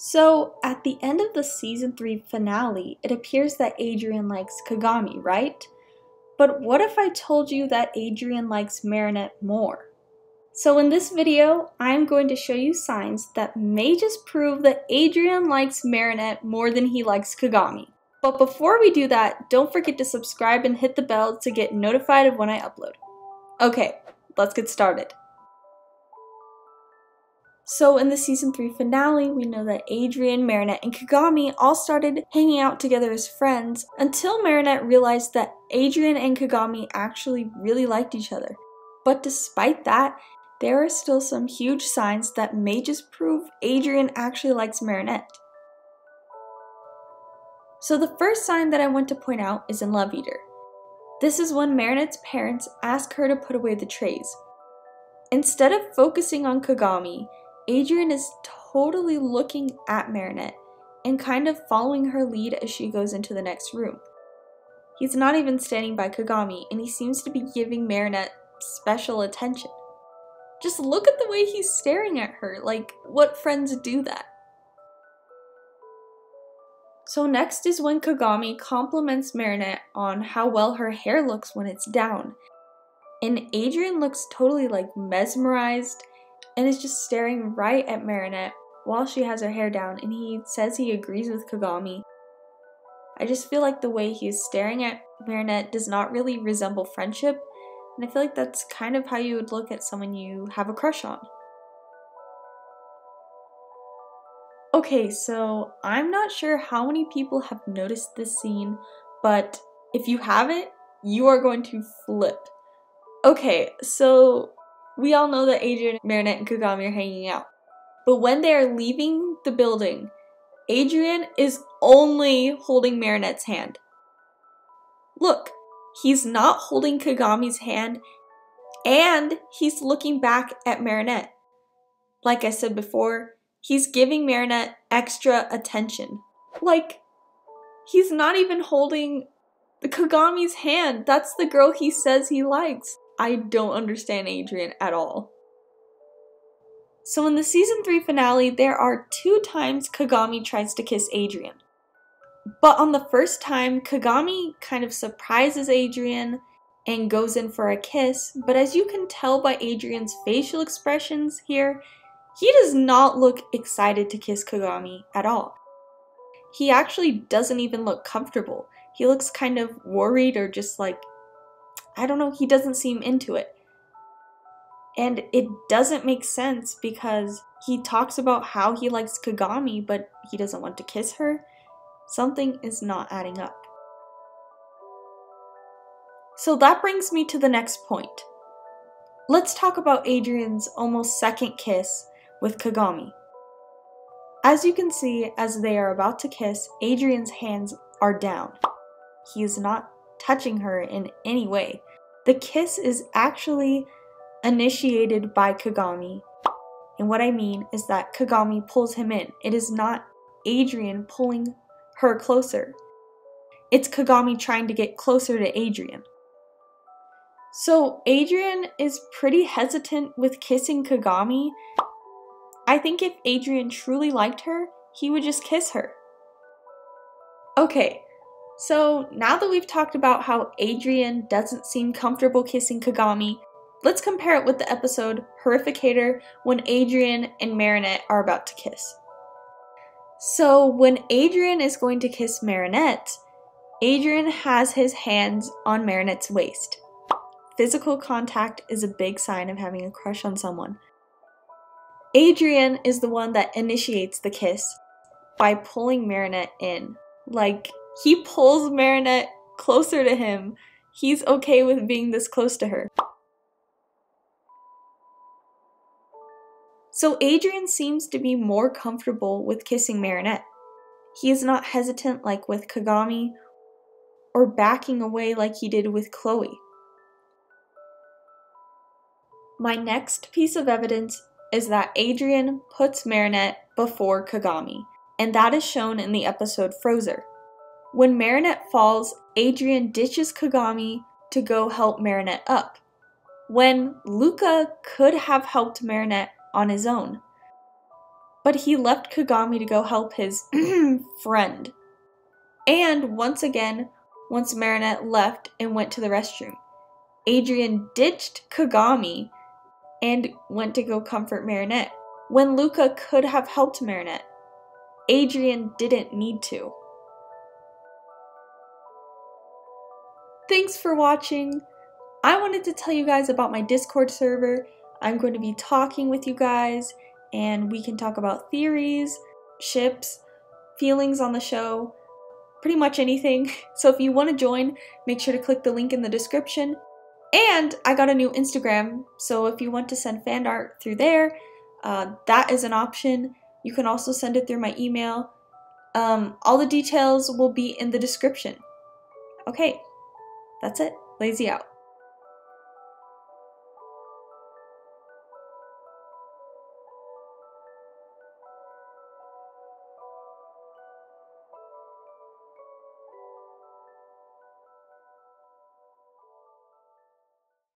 So, at the end of the season 3 finale, it appears that Adrien likes Kagami, right? But what if I told you that Adrien likes Marinette more? So in this video, I'm going to show you signs that may just prove that Adrien likes Marinette more than he likes Kagami. But before we do that, don't forget to subscribe and hit the bell to get notified of when I upload. Okay, let's get started. So in the season 3 finale, we know that Adrien, Marinette, and Kagami all started hanging out together as friends until Marinette realized that Adrien and Kagami actually really liked each other. But despite that, there are still some huge signs that may just prove Adrien actually likes Marinette. So the first sign that I want to point out is in Love Eater. This is when Marinette's parents ask her to put away the trays. Instead of focusing on Kagami, Adrien is totally looking at Marinette and kind of following her lead as she goes into the next room. He's not even standing by Kagami, and he seems to be giving Marinette special attention. Just look at the way he's staring at her, like, what friends do that? So next is when Kagami compliments Marinette on how well her hair looks when it's down. And Adrien looks totally like mesmerized and is just staring right at Marinette while she has her hair down, and he says he agrees with Kagami. I just feel like the way he's staring at Marinette does not really resemble friendship, and I feel like that's kind of how you would look at someone you have a crush on. Okay, so I'm not sure how many people have noticed this scene, but if you haven't, you are going to flip. Okay, so we all know that Adrien, Marinette, and Kagami are hanging out. But when they are leaving the building, Adrien is only holding Marinette's hand. Look, he's not holding Kagami's hand and he's looking back at Marinette. Like I said before, he's giving Marinette extra attention. Like, he's not even holding Kagami's hand. That's the girl he says he likes. I don't understand Adrien at all. So in the season 3 finale, there are two times Kagami tries to kiss Adrien. But on the first time, Kagami kind of surprises Adrien and goes in for a kiss, but as you can tell by Adrien's facial expressions here, he does not look excited to kiss Kagami at all. He actually doesn't even look comfortable. He looks kind of worried or just like I don't know, he doesn't seem into it. And it doesn't make sense because he talks about how he likes Kagami, but he doesn't want to kiss her. Something is not adding up. So that brings me to the next point. Let's talk about Adrien's almost second kiss with Kagami. As you can see, as they are about to kiss, Adrien's hands are down. He is not touching her in any way. The kiss is actually initiated by Kagami. And what I mean is that Kagami pulls him in. It is not Adrien pulling her closer. It's Kagami trying to get closer to Adrien. So Adrien is pretty hesitant with kissing Kagami. I think if Adrien truly liked her, he would just kiss her. Okay, so now that we've talked about how Adrien doesn't seem comfortable kissing Kagami, let's compare it with the episode Horrificator when Adrien and Marinette are about to kiss. So when Adrien is going to kiss Marinette, Adrien has his hands on Marinette's waist. Physical contact is a big sign of having a crush on someone. Adrien is the one that initiates the kiss by pulling Marinette in. Like, he pulls Marinette closer to him. He's okay with being this close to her. So Adrien seems to be more comfortable with kissing Marinette. He is not hesitant like with Kagami or backing away like he did with Chloe. My next piece of evidence is that Adrien puts Marinette before Kagami, and that is shown in the episode Frozer. When Marinette falls, Adrien ditches Kagami to go help Marinette up, when Luka could have helped Marinette on his own. but he left Kagami to go help his friend. And once again, once Marinette left and went to the restroom, Adrien ditched Kagami and went to go comfort Marinette when Luka could have helped Marinette. Adrien didn't need to. Thanks for watching. I wanted to tell you guys about my Discord server. I'm going to be talking with you guys, and we can talk about theories, ships, feelings on the show, pretty much anything. So if you want to join, make sure to click the link in the description. And I got a new Instagram, so if you want to send fan art through there, uh, that is an option. You can also send it through my email. Um, all the details will be in the description. Okay, that's it. Lazy out.